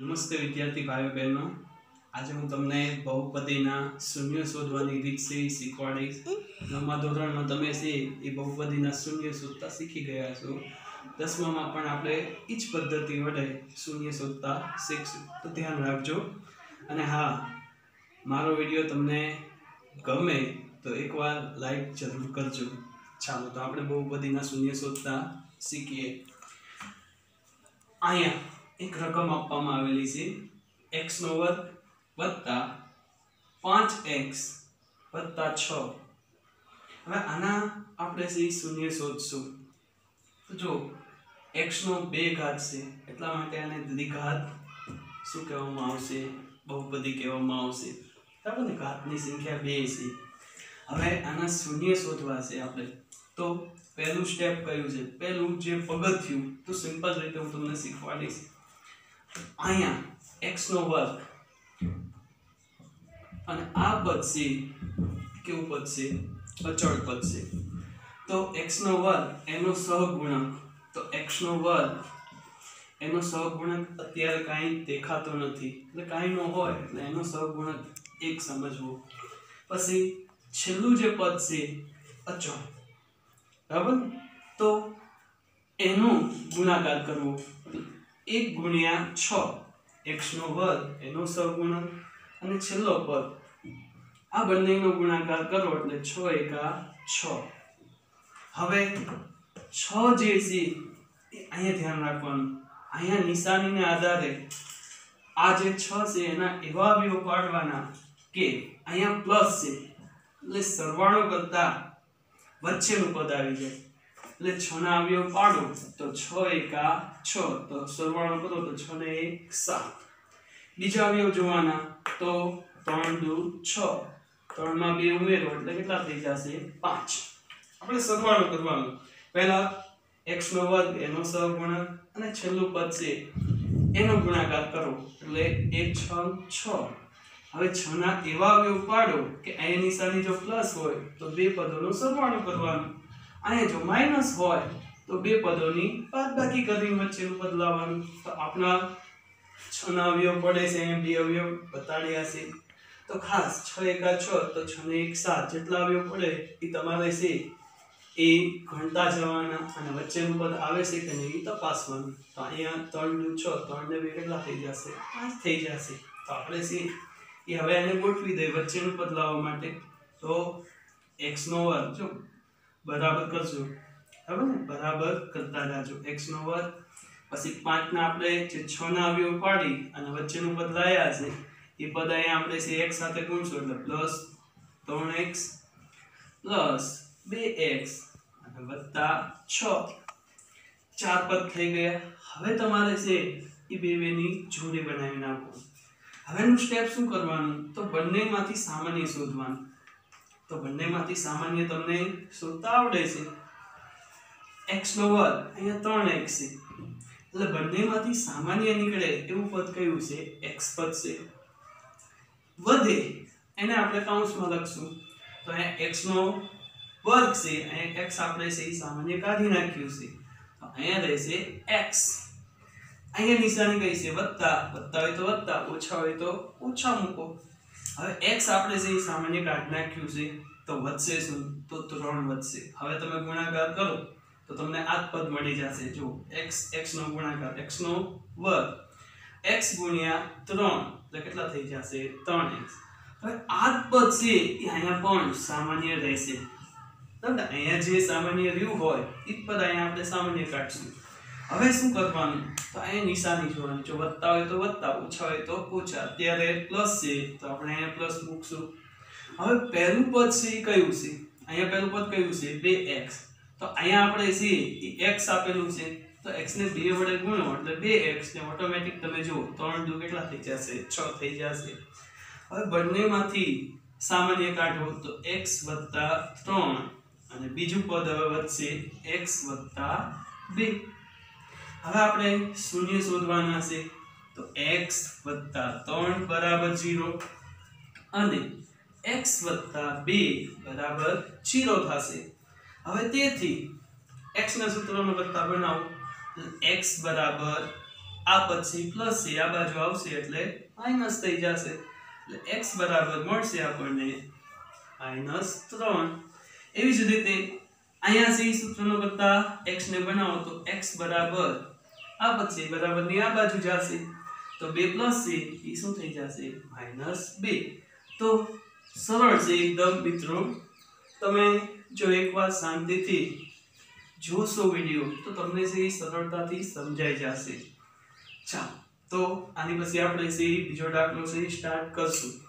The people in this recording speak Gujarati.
નમસ્તે વિદ્યાર્થી ભાઈઓ બહેનો. આજે હું તમને બહુપદીના શૂન્ય શોધવાની રીત છે એ શીખવાડીશ. નવમા ધોરણમાં તમે છે એ બહુપદીના શૂન્ય શોધતા શીખી ગયા છો. દસમામાં પણ આપણે એ જ પદ્ધતિ વડે શૂન્ય શોધતા શીખશું. તો ધ્યાન રાખજો. અને હા, મારો વીડિયો તમને ગમે તો એકવાર લાઈક જરૂર કરજો. ચાલો, તો આપણે બહુપદીના શૂન્ય શોધતા શીખીએ. અહીંયા એક રકમ આપવામાં આવેલી છે. એક્સ નો વર્ગ વત્તા પાંચ એક્સ વત્તા છ. હવે આના આપણે શૂન્ય શોધશું. તો જો એક્સ નો બે ઘાત છે, એટલા માટે આને દ્વિઘાત શું કહેવામાં આવશે? બહુપદી કહેવામાં આવશે. બરાબર ને ઘાતની સંખ્યા બે છે. હવે આના શૂન્ય શોધવા છે આપણે. તો પહેલું સ્ટેપ કયું છે. પહેલું જે પગથિયું, તો સિમ્પલ રીતે હું તમને શીખવાડીશ. અહીંયા x નો વર્ગ. અને આ પદ છે કેવું પદ છે અચળ પદ છે તો x નો વર્ગ એનો સહગુણક. તો x નો વર્ગ એનો સહગુણક અત્યારે કાંઈ દેખાતો નથી. એટલે કાંઈ ન હોય, એટલે એનો સહગુણક એક સમજવો. પછી છેલ્લું જે પદ છે અચળ. બરાબર? તો એનો ગુણાકાર કરવો. એક ગુણ્યા છ. એક્સનો વર્ગ, એનો સહગુણક અને છેલ્લો પદ. આ બંનેનો ગુણાકાર કરો એટલે છ એકા છ. હવે છ જે છે, એ અહીંયા ધ્યાન રાખવાનું. અહીંયા નિશાનીને આધારે આ જે છ છે, એના એવા અવયવ પાડવાના કે અહીંયા પ્લસ છે. એટલે સરવાળો કરતા વચ્ચેનું પદ આવી જાય. એટલે છ ના અવયવ પાડો, તો છ એકા છ. તો સરવાળો કરો, તો છ ને એક સાત. બીજા અવયવ જોવાના, તો ત્રણ દુ છ. ત્રણમાં બે ઉમેરો, એટલે કેટલા થઈ જશે? પાંચ. આપણે સરવાળો કરવાનો. પહેલા x નો વર્ગ, એનો સહગુણક અને છેલ્લું પદ છે, એનો ગુણાકાર કરો. એટલે એક છ છ. હવે છ ના એવા અવયવ પાડો કે અહીંયા નિશાની જો પ્લસ હોય, તો બે પદોનો સરવાળો કરવાનો. અહીંયા જો માઇનસ હોય તો બે પદોની બાદબાકી કરીને વચ્ચેનું બદલાવાનું તો આપણા છ ના અવયવ પડે છે અહીંયા બે અવયવ બતાડ્યા છે. તો ખાસ છ એકા છ, તો છ ને એક સાત જેટલા અવયવ પડે એ તમારે છે એ ઘણતા જવાના અને વચ્ચેનું પદ આવે છે કે નહીં તપાસવાનું. તો અહીંયા ત્રણ દુ છ, ત્રણ ને બે કેટલા થઈ જશે? પાંચ થઈ જશે. તો આપણે છે એ હવે એને ગોઠવી દઈએ વચ્ચેનું પદ લાવવા માટે. તો x નો વર્ગ જો બરાબર કરજો બરાબર ને? બરાબર કરતા જાજો. X નો વર્ગ, પછી 5 ના આપણે જે 6 ના અવયવ પાડી અને વચ્ચેનું પદ લાયા છે, એ પદ અહીંયા આપણે છે x સાથે ગુણશું એટલે પ્લસ 3x પ્લસ 2x અને વત્તા 6 ચાર પદ થઈ ગયા. હવે તમારે છે એ બે બેની જોડી બનાવી નાખો. હવેનું સ્ટેપ શું કરવાનું? તો બંનેમાંથી સામાન્ય શોધવાનું. તો બંનેમાંથી સામાન્ય તમને શોધતા આવડે છે. એક્સ નો વર્ગ અહીંયા ત્રણ એક્સ છે. એટલે બંનેમાંથી સામાન્ય નીકળે એવું પદ કયું છે? એક્સ પદ છે. વધે એને આપણે કાઉન્સમાં લખશું. તો અહીંયા એક્સ નો વર્ગ છે. અહીંયા એક્સ આપણે છે એ સામાન્ય કાઢી નાખ્યું છે. તો અહીંયા રહેશે એક્સ અહીંયા નિશાની કઈ છે? વત્તા. વત્તા હોય તો વત્તા, ઓછા હોય તો ઓછા મૂકો. હવે x આપણે જે સામાન્ય કાઢ નાખ્યું છે, તો વધશે શું? તો ત્રણ વધશે. હવે તમે ગુણાકાર કરો, તો તમને આ પદ મળી જશે. જો x x નો ગુણાકાર, x નો વર્ગ. x ગુણ્યા 3 એટલે કેટલા થઈ જશે? 3x હવે આ પદ છે, એ અહીંયા પણ સામાન્ય રહેશે. બરાબર અહીંયા જે સામાન્ય રહ્યું હોય, એ પદ અહીંયા આપણે સામાન્ય કાઢશું. હવે શું કરવાનું? તો અહીંયા નિશાની જોવાની. જો વત્તા હોય તો વત્તા ઓછા હોય તો ઓછા. અત્યારે પ્લસ છે, તો આપણે અહીંયા પ્લસ મૂકશું. હવે પહેલું પદ છે એ કયું છે? અહીંયા પહેલું પદ કયું છે? બે એક્સ તો અહીંયા આપણે છે એ એક્સ આપેલું છે. તો x ને 2 વડે ગુણો એટલે 2x ને ઓટોમેટિક તમે જુઓ 3 દુ કેટલા થઈ જશે? 6 થઈ જશે. હવે બંનેમાંથી સામાન્ય કાઢો, તો x 3 અને બીજું પદ હવે વધશે, x 2 હવે આપણે શૂન્ય શોધવાના છે. તો x 3 બરાબર 0 અને x 2 બરાબર 0 થશે. હવે તેથી x ના સૂત્રમાં કરતા બનાવો. x બરાબર આ પછી પ્લસ છે, આ બાજુ આવશે એટલે માઇનસ થઈ જશે. એટલે x બરાબર મળશે આપણને માઇનસ ત્રણ. એવી જ રીતે અહીંયા સી સૂત્રનો કરતા x ને બનાવો તો x બરાબર આ પછી બરાબરની આ બાજુ જશે. તો બે પ્લસ છે, એ શું થઈ જશે? માઇનસ બે. તો સરળ છે એકદમ મિત્રો. તમે જો એકવાર શાંતિથી જોશો વીડિયો, તો તમને છે સરળતાથી સમજાઈ જશે. ચાલો, તો આની પછી આપણે છે બીજો દાખલો છે સ્ટાર્ટ કરશું.